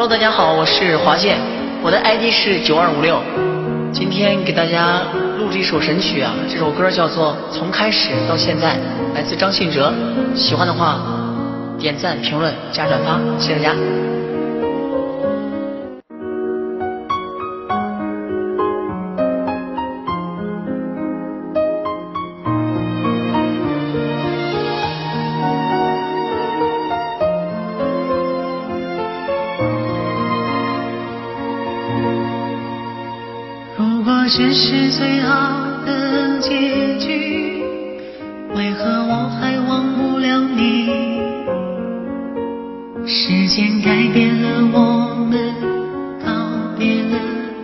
Hello，大家好，我是华健，我的 ID 是九二五六。今天给大家录制一首神曲啊，这首歌叫做《从开始到现在》，来自张信哲。喜欢的话，点赞、评论、加转发，谢谢大家。这是最好的结局，为何我还忘不了你？时间改变了我们，告别了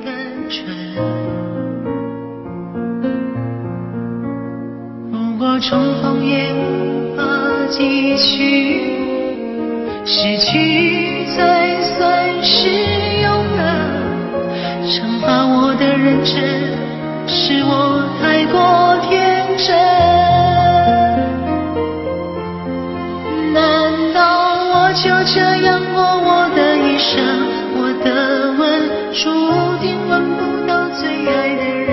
单纯。如果重逢也无法继续，失去才算是永恒。惩罚的认真，是我太过天真。难道我就这样过我的一生？我的吻注定吻不到最爱的人。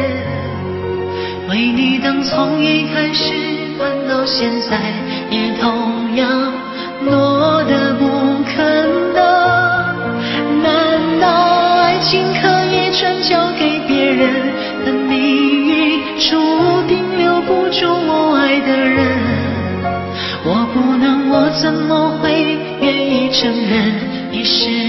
为你等从一开始盼到现在，也同样落得不肯怎么会愿意承认你是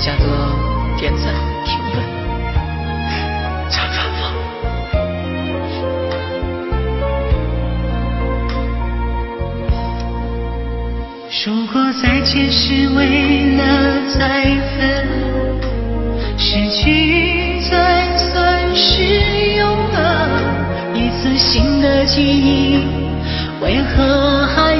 大家的点赞、评论、转发。如果再见是为了再分，失去才算是永恒。一次新的记忆，为何还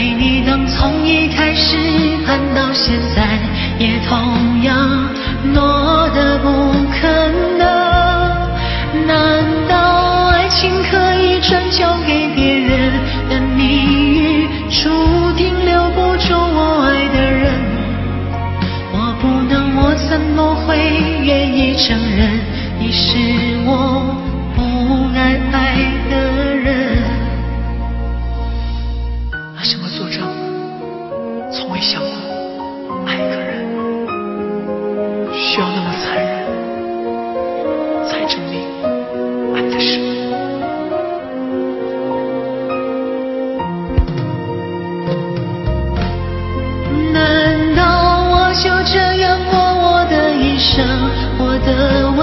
为你等从一开始盼到现在，也同样落得不可能。难道爱情可以转交给别人？但命运注定留不住我爱的人。我不能，我怎么会愿意承认你是我不该爱才证明爱的是你。难道我就这样过我的一生？我的吻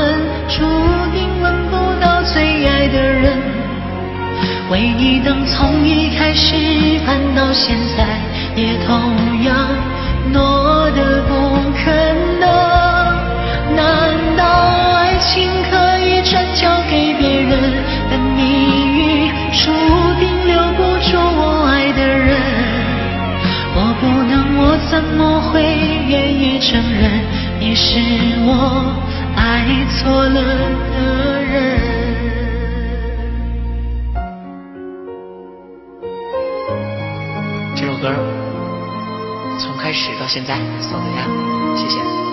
注定吻不到最爱的人。为你等从一开始盼到现在，也同样承认你是我爱错了的人？这首歌从开始到现在送大家，谢谢。